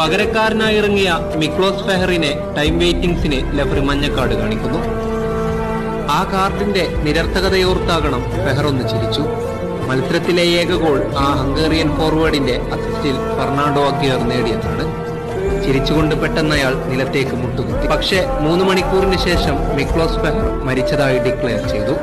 പകരക്കാരനായി ഇറങ്ങിയ മിക്ലോസ് ഫെഹറിനെ ടൈം വെയിറ്റിംഗ്സിന് ലഫറി മഞ്ഞക്കാട് കാണിക്കുന്നു. ആ കാർഡിന്റെ നിരർത്ഥകതയോർത്താകണം ഫെഹർ ഒന്ന് ചിരിച്ചു. മത്സരത്തിലെ ഏക ഗോൾ ആ ഹംഗേറിയൻ ഫോർവേഡിന്റെ അസിസ്റ്റിൽ ഫെർണാണ്ടോ അഗ്യർ നേടിയതാണ്. ചിരിച്ചുകൊണ്ട് പെട്ടെന്ന് അയാൾ നിലത്തേക്ക് മുട്ടുകുത്തി. പക്ഷേ മൂന്ന് മണിക്കൂറിന് ശേഷം മിക്ലോസ് ഫെഹർ മരിച്ചതായി ഡിക്ലെയർ ചെയ്തു.